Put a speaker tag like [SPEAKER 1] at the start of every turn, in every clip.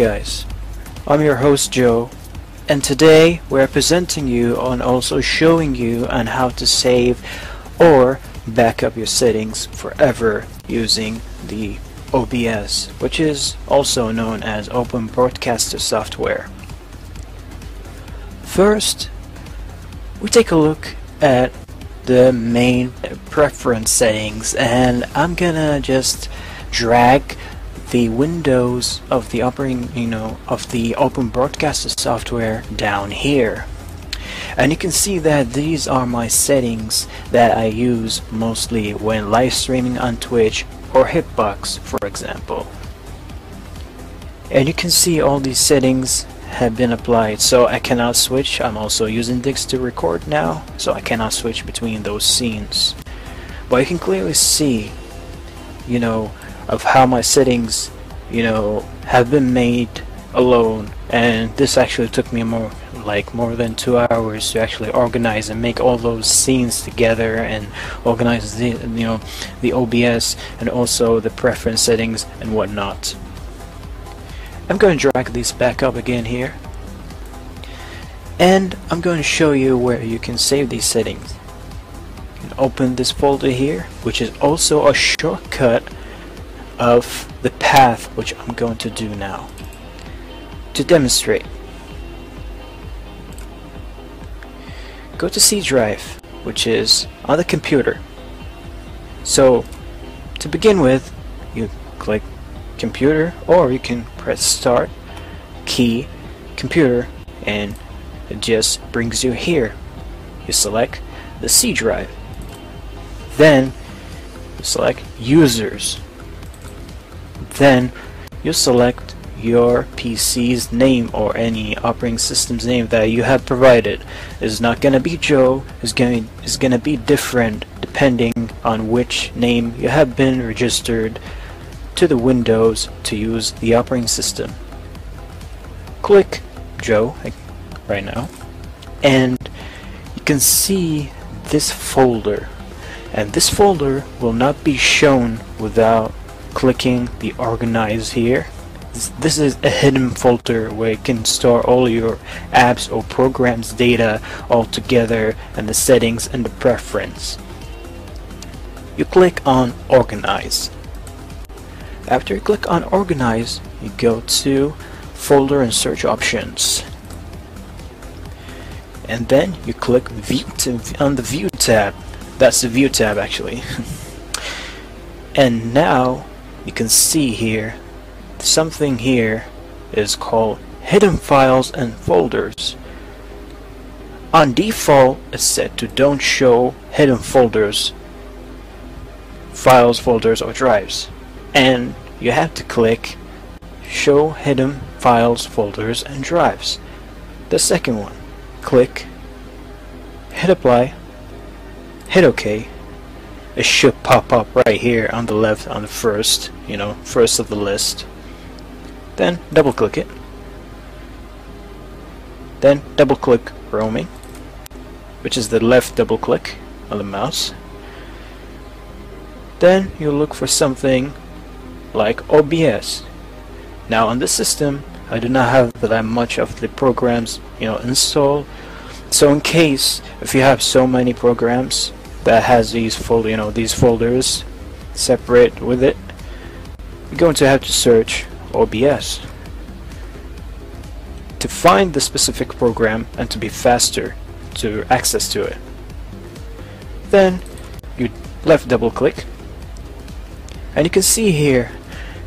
[SPEAKER 1] Guys, I'm your host Joe and today we're presenting you on also showing you on how to save or back up your settings forever using the OBS which is also known as Open Broadcaster software. First we take a look at the main preference settings and I'm gonna just drag the windows of the operating you know of the open broadcaster software down here. And you can see that these are my settings that I use mostly when live streaming on Twitch or Hitbox for example. And you can see all these settings have been applied. So I cannot switch. I'm also using Dix to record now so I cannot switch between those scenes. But you can clearly see you know of how my settings you know have been made alone. And this actually took me more like more than two hours to actually organize and make all those scenes together and organize the you know the OBS and also the preference settings and whatnot. I'm going to drag these back up again here. And I'm going to show you where you can save these settings. You can open this folder here which is also a shortcut of the path which I'm going to do now to demonstrate. Go to C drive which is on the computer. So to begin with you click computer or you can press start key computer and it just brings you here. You select the C drive. Then select users then you select your PC's name or any operating system's name that you have provided. It's not going to be Joe, it's going it's going to be different depending on which name you have been registered to the Windows to use the operating system. Click Joe right now and you can see this folder and this folder will not be shown without clicking the organize here. This is a hidden folder where you can store all your apps or programs data all together and the settings and the preference. You click on organize. After you click on organize you go to folder and search options. And then you click view on the view tab. That's the view tab actually. And now you can see here something here is called hidden files and folders. On default it's set to don't show hidden folders files folders or drives. And you have to click show hidden files folders and drives. The second one click hit apply hit OK it should pop up right here on the left on the first you know first of the list. Then double click it. Then double click roaming which is the left double click on the mouse. Then you look for something like OBS now on this system I do not have that much of the programs you know installed. So in case if you have so many programs that has these fold you know these folders separate with it you're going to have to search OBS to find the specific program and to be faster to access to it. Then you left double click and you can see here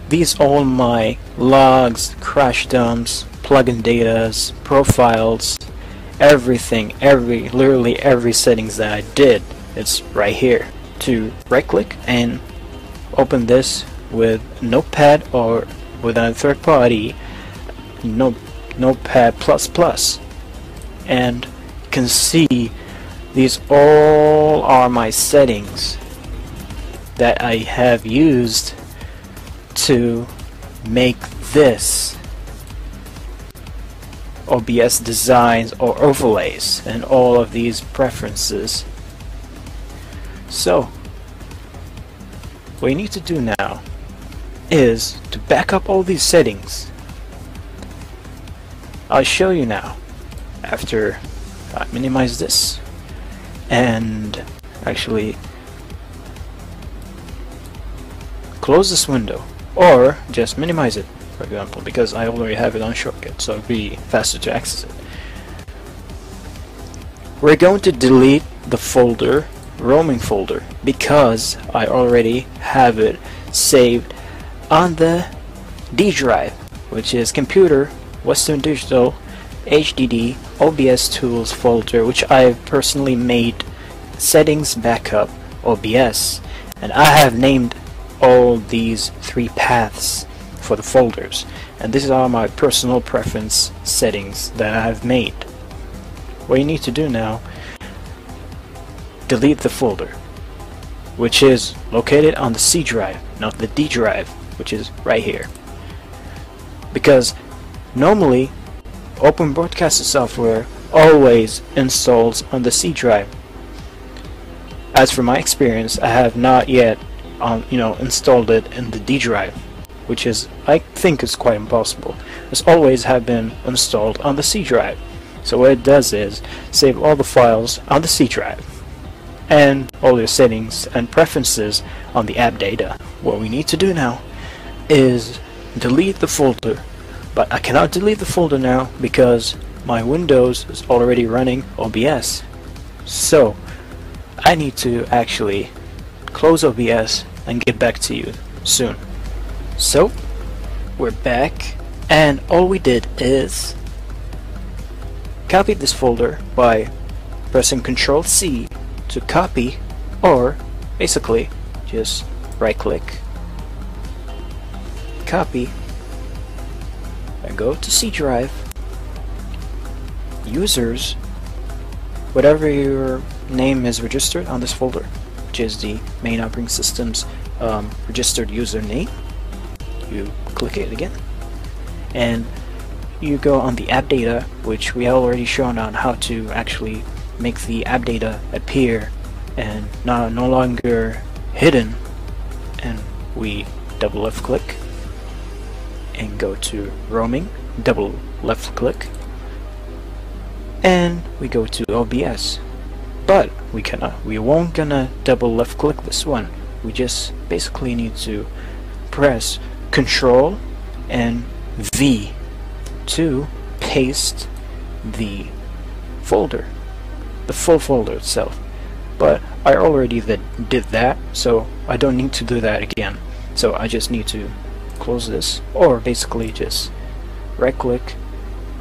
[SPEAKER 1] these all my logs crash dumps plugin datas profiles everything every literally every settings that I did it's right here. To right click and open this with notepad or with a third party note, notepad plus plus and you can see these all are my settings that I have used to make this OBS designs or overlays and all of these preferences so, what you need to do now is to back up all these settings. I'll show you now after I minimize this and actually close this window or just minimize it for example because I already have it on shortcut so it'll be faster to access it. We're going to delete the folder roaming folder because I already have it saved on the D drive which is computer Western Digital HDD OBS tools folder which I personally made settings backup OBS and I have named all these three paths for the folders. And these are my personal preference settings that I have made. What you need to do now delete the folder which is located on the C drive not the D drive which is right here. Because normally open broadcaster software always installs on the C drive. As for my experience I have not yet um, you know installed it in the D drive which is I think is quite impossible. It's always have been installed on the C drive. So what it does is save all the files on the C drive and all your settings and preferences on the app data. What we need to do now is delete the folder. But I cannot delete the folder now because my Windows is already running OBS so I need to actually close OBS and get back to you soon. So, we're back, and all we did is copy this folder by pressing Ctrl C to copy, or basically just right click, copy, and go to C drive, users, whatever your name is registered on this folder which is the main operating system's um, registered username. You click it again, and you go on the app data, which we have already shown on how to actually make the app data appear and not no longer hidden. And we double left click and go to roaming, double left click, and we go to OBS but we cannot we won't gonna double left click this one. We just basically need to press control and V to paste the folder the full folder itself. But I already did that so I don't need to do that again. So I just need to close this or basically just right click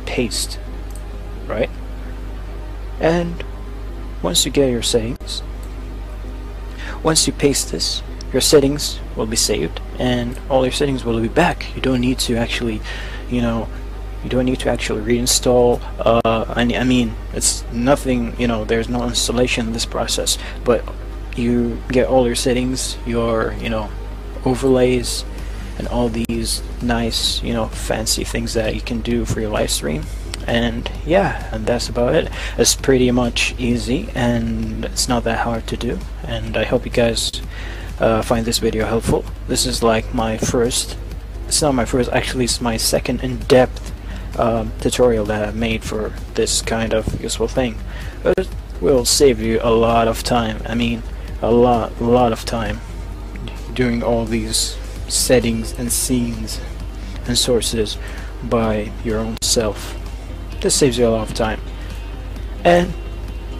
[SPEAKER 1] paste right? And once you get your settings, once you paste this, your settings will be saved and all your settings will be back. You don't need to actually, you know, you don't need to actually reinstall uh, I mean it's nothing you know there's no installation in this process but you get all your settings your you know overlays and all these nice you know fancy things that you can do for your live stream. And yeah and that's about it. It's pretty much easy and it's not that hard to do. And I hope you guys uh, find this video helpful. This is like my first it's not my first actually it's my second in-depth um, tutorial that I made for this kind of useful thing. It will save you a lot of time. I mean a lot lot of time doing all these settings and scenes and sources by your own self. This saves you a lot of time. And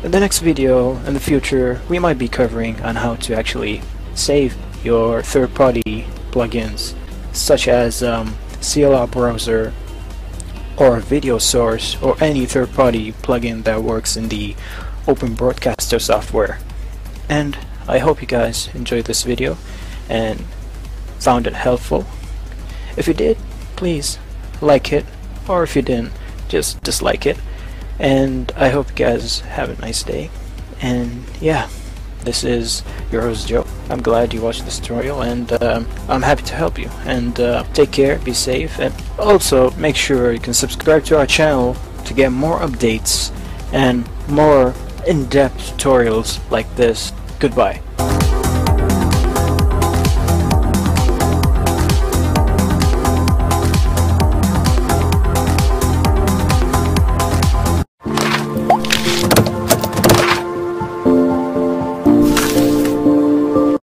[SPEAKER 1] in the next video in the future we might be covering on how to actually save your third-party plugins such as um, CLR browser or video source or any third-party plugin that works in the open broadcaster software and I hope you guys enjoyed this video and found it helpful if you did please like it or if you didn't just dislike it. And I hope you guys have a nice day. And yeah, this is your host Joe. I'm glad you watched this tutorial and uh, I'm happy to help you. And uh, take care, be safe, and also make sure you can subscribe to our channel to get more updates and more in-depth tutorials like this. Goodbye.